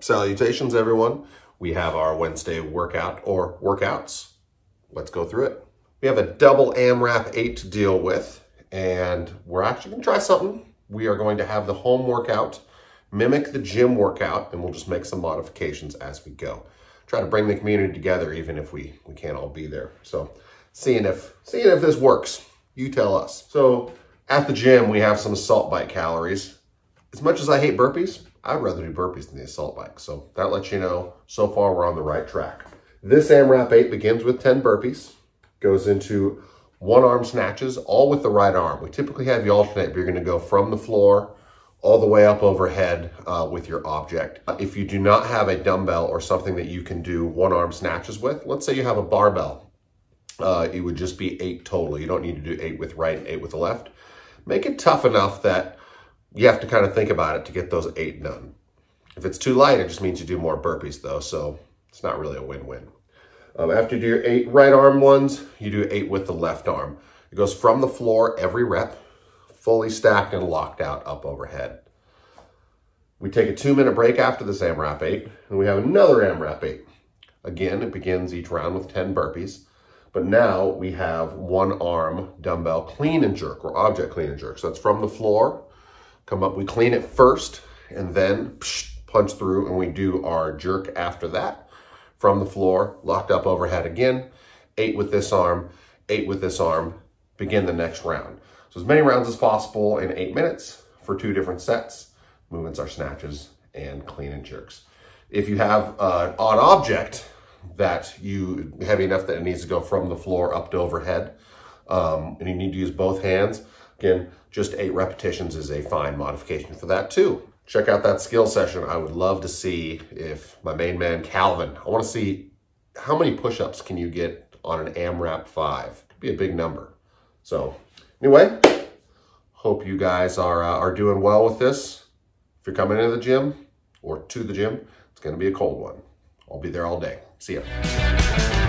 Salutations, everyone. We have our Wednesday workout or workouts. Let's go through it. We have a double AMRAP 8 to deal with, and we're actually going to try something. We are going to have the home workout mimic the gym workout, and we'll just make some modifications as we go. Try to bring the community together, even if we, we can't all be there. So seeing if, seeing if this works, you tell us. So at the gym, we have some assault bike calories. As much as I hate burpees, I'd rather do burpees than the assault bike. So that lets you know so far we're on the right track. This AMRAP 8 begins with 10 burpees, goes into one arm snatches, all with the right arm. We typically have you alternate, but you're gonna go from the floor all the way up overhead uh, with your object. If you do not have a dumbbell or something that you can do one arm snatches with, let's say you have a barbell, uh, it would just be eight total. You don't need to do eight with right and eight with the left. Make it tough enough that you have to kind of think about it to get those eight done. If it's too light, it just means you do more burpees though, so it's not really a win-win. Um, after you do your eight right arm ones, you do eight with the left arm. It goes from the floor every rep, fully stacked and locked out up overhead. We take a two minute break after this AMRAP 8, and we have another AMRAP 8. Again, it begins each round with 10 burpees, but now we have one arm dumbbell clean and jerk, or object clean and jerk. So that's from the floor, come up, we clean it first, and then punch through, and we do our jerk after that. From the floor, locked up overhead again, eight with this arm, eight with this arm, begin the next round. So as many rounds as possible in eight minutes for two different sets. Movements are snatches and clean and jerks. If you have an odd object that you heavy enough that it needs to go from the floor up to overhead, um, and you need to use both hands, again, just eight repetitions is a fine modification for that too. Check out that skill session. I would love to see if my main man, Calvin, I want to see how many push-ups can you get on an AMRAP 5? Could be a big number. So Anyway, hope you guys are, uh, are doing well with this. If you're coming into the gym or to the gym, it's going to be a cold one. I'll be there all day. See ya.